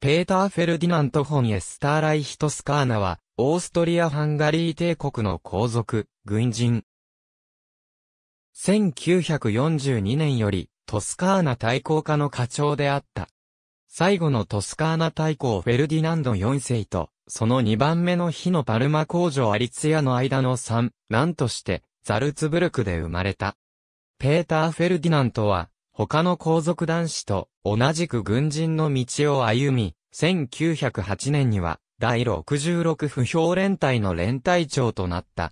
ペーター・フェルディナント・フォン・エスターライヒト・スカーナは、オーストリア・ハンガリー帝国の皇族、軍人。1942年より、トスカーナ大公家の課長であった。最後のトスカーナ大公フェルディナンド4世と、その2番目の火のパルマ工場アリツヤの間の3、なんとして、ザルツブルクで生まれた。ペーター・フェルディナントは、他の皇族男子と同じく軍人の道を歩み、1908年には第66不評連隊の連隊長となった。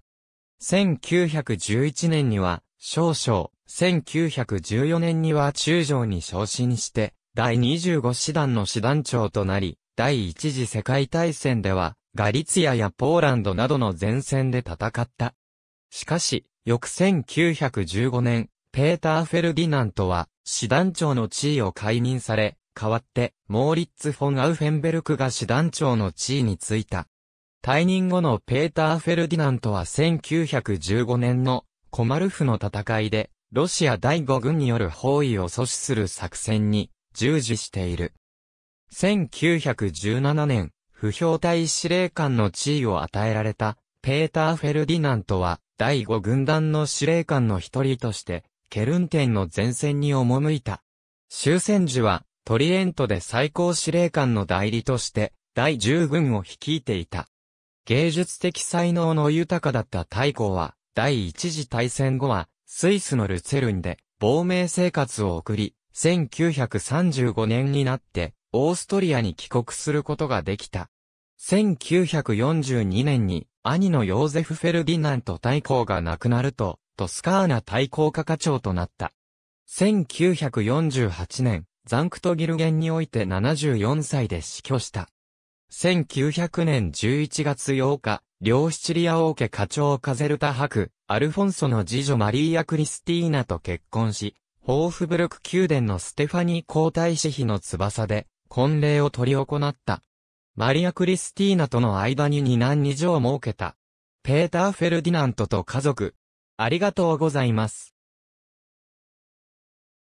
1911年には少将、1914年には中将に昇進して、第25師団の師団長となり、第一次世界大戦では、ガリツヤやポーランドなどの前線で戦った。しかし、翌1915年、ペーター・フェルディナントは、師団長の地位を解任され、代わって、モーリッツ・フォン・アウフェンベルクが師団長の地位に就いた。退任後のペーター・フェルディナントは1915年のコマルフの戦いで、ロシア第5軍による包囲を阻止する作戦に従事している。1917年、不評隊司令官の地位を与えられた、ペーター・フェルディナントは、第5軍団の司令官の一人として、ケルンテンの前線に赴いた。終戦時は、トリエントで最高司令官の代理として、第10軍を率いていた。芸術的才能の豊かだった太閤は、第一次大戦後は、スイスのルツェルンで、亡命生活を送り、1935年になって、オーストリアに帰国することができた。1942年に、兄のヨーゼフ・フェルディナント太閤が亡くなると、トスカーナ対抗課課長となった。1948年、ザンクトギルゲンにおいて74歳で死去した。1900年11月8日、両シチリア王家家長カゼルタ伯、アルフォンソの次女マリーア・クリスティーナと結婚し、ホーフブルク宮殿のステファニー皇太子妃の翼で、婚礼を取り行った。マリア・クリスティーナとの間に二男二女を設けた。ペーター・フェルディナントと家族、ありがとうございます。